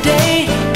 every day.